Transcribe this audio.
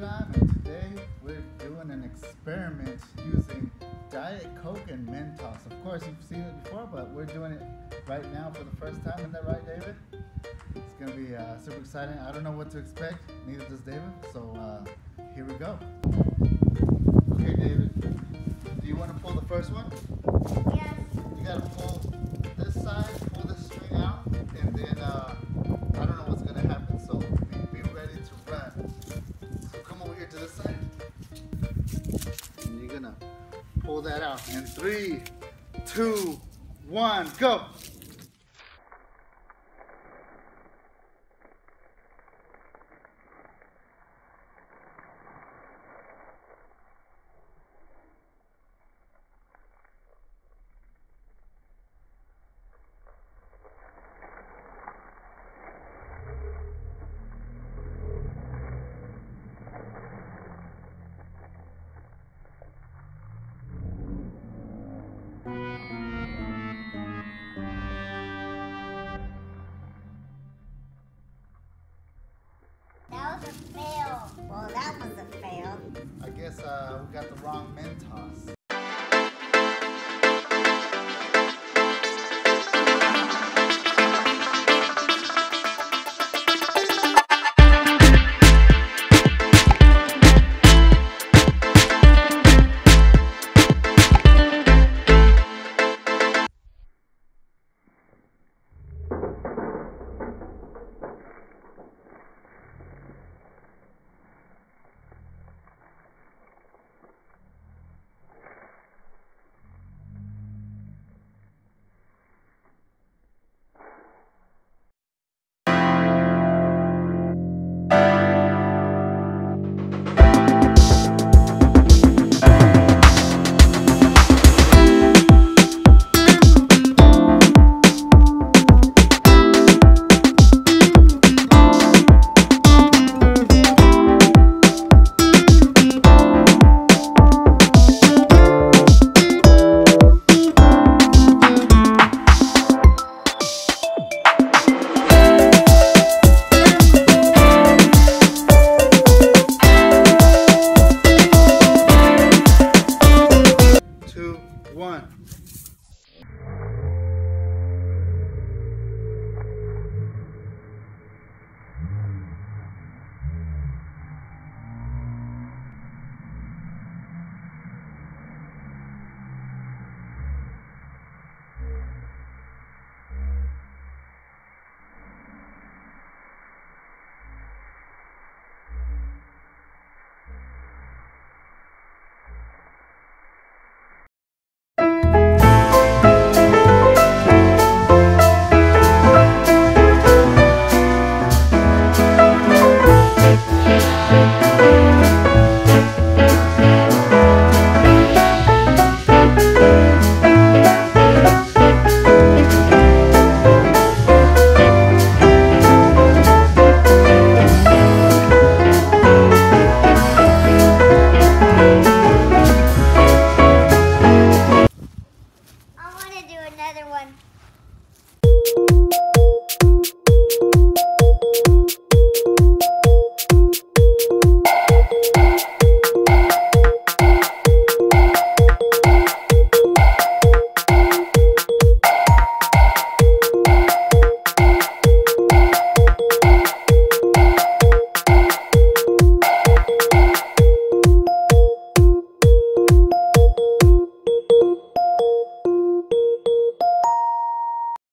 Life, and today we're doing an experiment using Diet Coke and Mentos. Of course, you've seen it before, but we're doing it right now for the first time. Isn't that right, David? It's gonna be uh, super exciting. I don't know what to expect, neither does David. So uh, here we go. Okay, David, do you want to pull the first one? Yes. You gotta pull pull that out. And three, two, one, go. Was a fail. Well, that was a fail. I guess uh, we got the wrong Mentos. another one.